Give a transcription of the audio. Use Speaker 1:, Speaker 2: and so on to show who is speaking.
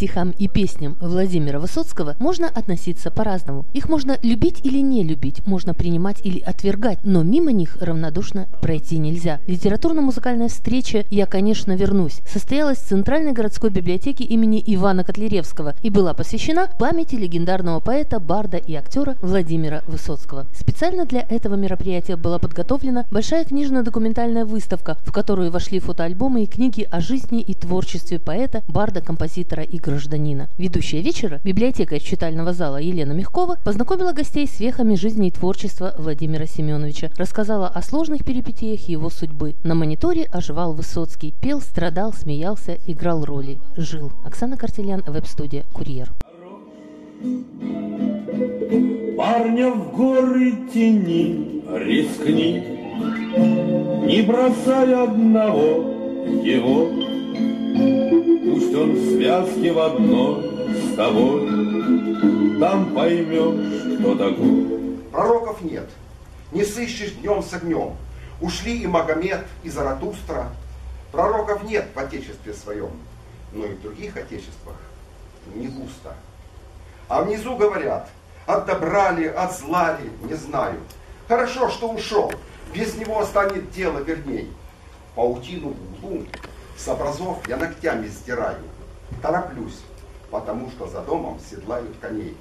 Speaker 1: стихам и песням Владимира Высоцкого можно относиться по-разному. Их можно любить или не любить, можно принимать или отвергать, но мимо них равнодушно пройти нельзя. Литературно-музыкальная встреча «Я, конечно, вернусь» состоялась в Центральной городской библиотеке имени Ивана Котляревского и была посвящена памяти легендарного поэта, барда и актера Владимира Высоцкого. Специально для этого мероприятия была подготовлена большая книжно-документальная выставка, в которую вошли фотоальбомы и книги о жизни и творчестве поэта, барда, композитора и гражданина. Ведущая вечера, библиотекарь читального зала Елена Мягкова, познакомила гостей с вехами жизни и творчества Владимира Семеновича, рассказала о сложных перипетиях его судьбы. На мониторе оживал Высоцкий, пел, страдал, смеялся, играл роли, жил. Оксана Картелян, веб-студия «Курьер».
Speaker 2: Парня в горы тени рискни, Не бросай одного его, Пусть он в связке в одной с тобой, Там поймешь, кто такой.
Speaker 3: Пророков нет, не сыщешь днем с огнем. Ушли и Магомед, и Заратустра. Пророков нет в Отечестве своем, но и в других Отечествах не густо. А внизу говорят, от добра не знаю. Хорошо, что ушел, без него станет дело верней. Паутину в углу с образов я ногтями сдираю. Тороплюсь, потому что за домом седлают коней.